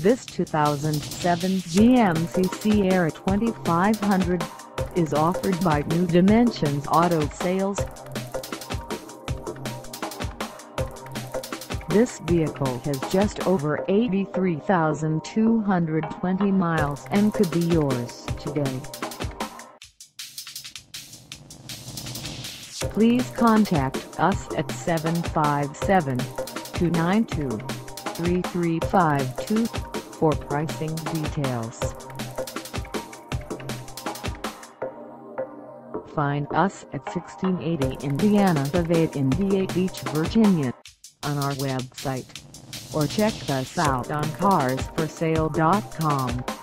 This 2007 GMC Sierra 2500 is offered by New Dimensions Auto Sales. This vehicle has just over 83,220 miles and could be yours today. Please contact us at 757-292-3352 for pricing details. Find us at 1680 Indiana Ave in VA Beach, Virginia on our website or check us out on carsforsale.com.